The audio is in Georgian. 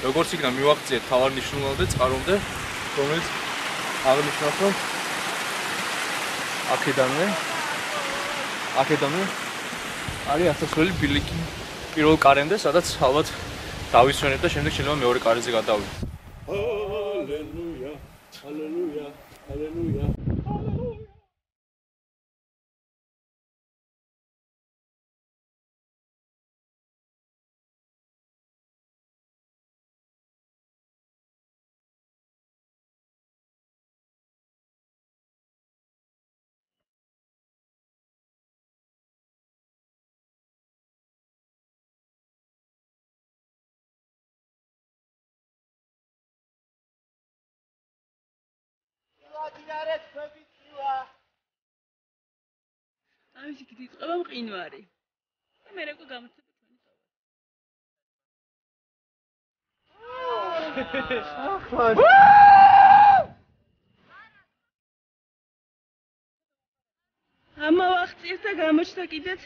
როგორც იქნა მივახციეთ თავარ ნიშნულამდე წყარომდე, რომელიც აღნიშნავს რომ აქედანვე აქედანვე არის ასასვლელი ბილიკი პირველ კარემდე, სადაც ალბათ დავისვენებ და შემდეგ შეიძლება მეორე კარზე გადავიდე. ჰალელუია, ჰალელუია. ამის იქით იწყება მყინვარი. და მე როგორ გამოცებ ჩვენი ახლა ამავახციეს და გამოჩნდა კიდეც